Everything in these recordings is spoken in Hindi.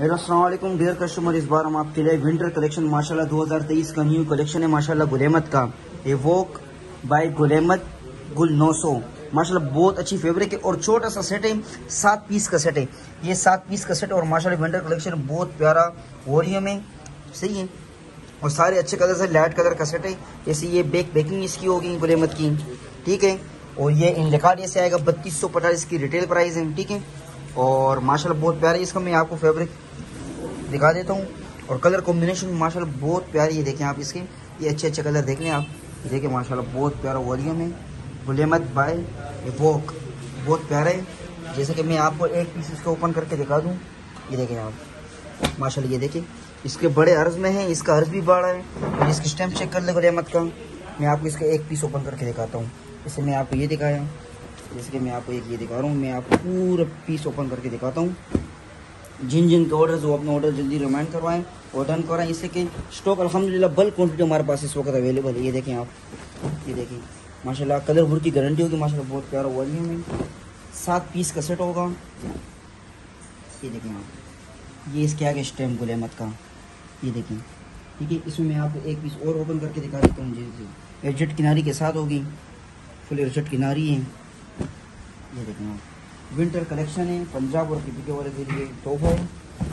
हेलो, अस्सलाम डियर कस्टमर इस बार हम आपके लिए विंटर कलेक्शन माशाल्लाह 2023 का न्यू कलेक्शन है, माशाल्लाह गुलेमत का। ये वोक बाय गुलेमत गुल 900 माशाल्लाह बहुत अच्छी फेब्रिक है और छोटा सा सेट है, सात पीस का सेट है। ये सात पीस का सेट और माशाल्लाह विंटर कलेक्शन बहुत प्यारा वॉल्यूम है सही है? और सारे अच्छे कलर से लाइट कलर का सेट है। जैसे ये बेक बेकिंग इसकी होगी गुलेमत की। ठीक है? और ये इन लिखाट से आएगा, बत्तीस सौ की रिटेल प्राइस है। ठीक है? और माशाल्लाह बहुत प्यारा, इसका मैं आपको फेब्रिक दिखा देता हूँ। और कलर कॉम्बिनेशन माशाल्लाह बहुत प्यारी है, देखें आप इसके। ये अच्छे अच्छे कलर देख लें आप। देखें माशाल्लाह बहुत प्यारा वॉल्यूम है। गुलेमत बाय वॉक बहुत प्यारा है। जैसे कि मैं आपको एक पीस इसको ओपन करके दिखा दूँ। ये देखें आप। माशाल्लाह ये देखें। इसके बड़े अर्ज़ में है, इसका अर्ज़ भी बड़ा है। और इसकी स्टैम्प चेक कर ले गुलेमत का। मैं आपको इसका एक पीस ओपन करके दिखाता हूँ। जैसे मैं आपको ये दिखाया। जैसे कि मैं आपको एक ये दिखा रहा हूँ, मैं आपको पूरा पीस ओपन करके दिखाता हूँ। जिन जिन के ऑर्डर वो अपना ऑर्डर जल्दी रिमाइंड करवाएँ और डन करवाएँ इससे कि स्टॉक अलहमदिल्ला बल्क क्वांटिटी हमारे पास इस वक्त अवेलेबल है। ये देखें आप, ये देखें। माशाल्लाह, कलर भुर की गारंटी होगी। माशाल्लाह, बहुत प्यारा वॉल्यूम है। सात पीस का सेट होगा। ये देखें आप, ये इसके आगे स्टैम्प गुलेमत का, ये देखें। ठीक है, इसमें मैं आपको एक पीस और ओपन करके दिखा देता हूँ। जी जी। एडजट किनारी के साथ होगी। फुल एडजट किनारी है। ये देखें आप विंटर कलेक्शन है, पंजाब और दीपिका वाले के लिए तोहफा है।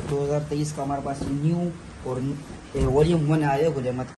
2023 का हमारे पास न्यू और वॉल्यूम वन आया गुलेमत।